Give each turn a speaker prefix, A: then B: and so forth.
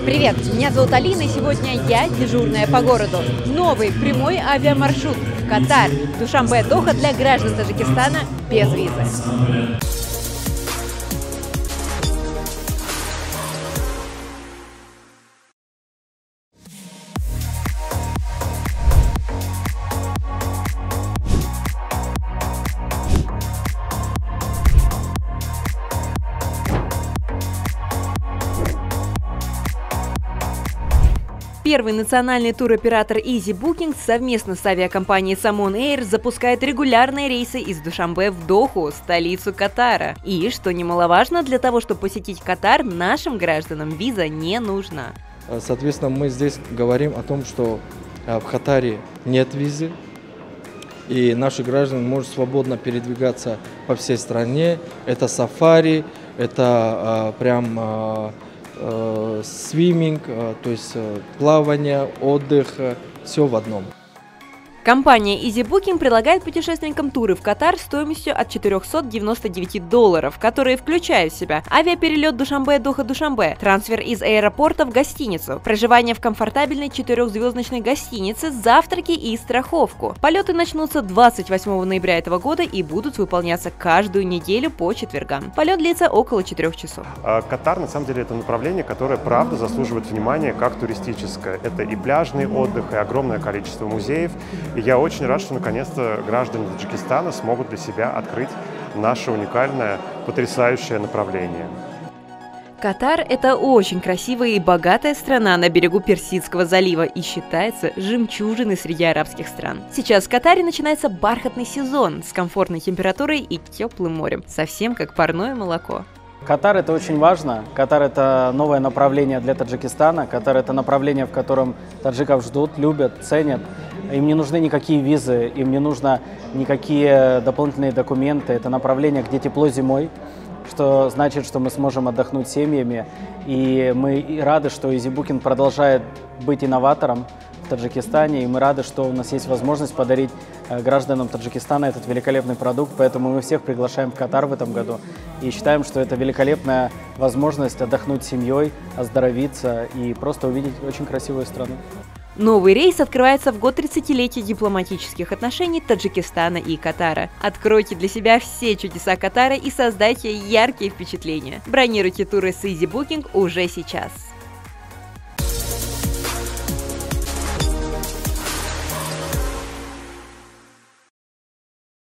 A: Привет, меня зовут Алина, и сегодня я дежурная по городу. Новый прямой авиамаршрут в Катар. Душамбе Доха для граждан Таджикистана без визы. Первый национальный туроператор Easy Booking совместно с авиакомпанией Samon Air запускает регулярные рейсы из Душамбе в Доху, столицу Катара. И, что немаловажно, для того, чтобы посетить Катар, нашим гражданам виза не нужна.
B: Э, соответственно, мы здесь говорим о том, что э, в Катаре нет визы, и наши граждане могут свободно передвигаться по всей стране. Это сафари, это э, прям свиминг, э, то есть э, плавание, отдых, э, все в одном.
A: Компания EasyBooking предлагает путешественникам туры в Катар стоимостью от 499 долларов, которые включают в себя авиаперелет Душамбе-Доха-Душамбе, трансфер из аэропорта в гостиницу, проживание в комфортабельной четырехзвездочной гостинице, завтраки и страховку. Полеты начнутся 28 ноября этого года и будут выполняться каждую неделю по четвергам. Полет длится около 4 часов.
C: А, Катар, на самом деле, это направление, которое, правда, заслуживает внимания как туристическое. Это и пляжный отдых, и огромное количество музеев, и я очень рад, что наконец-то граждане Таджикистана смогут для себя открыть наше уникальное, потрясающее направление.
A: Катар – это очень красивая и богатая страна на берегу Персидского залива и считается жемчужиной среди арабских стран. Сейчас в Катаре начинается бархатный сезон с комфортной температурой и теплым морем, совсем как парное молоко.
D: Катар – это очень важно. Катар – это новое направление для Таджикистана. Катар – это направление, в котором таджиков ждут, любят, ценят. Им не нужны никакие визы, им не нужно никакие дополнительные документы. Это направление, где тепло зимой, что значит, что мы сможем отдохнуть семьями. И мы рады, что EasyBooking продолжает быть инноватором в Таджикистане, и мы рады, что у нас есть возможность подарить э, гражданам Таджикистана этот великолепный продукт, поэтому мы всех приглашаем в Катар в этом году и считаем, что это великолепная возможность отдохнуть семьей, оздоровиться и просто увидеть очень красивую страну.
A: Новый рейс открывается в год 30-летия дипломатических отношений Таджикистана и Катара. Откройте для себя все чудеса Катара и создайте яркие впечатления. Бронируйте туры с Easy Booking уже сейчас.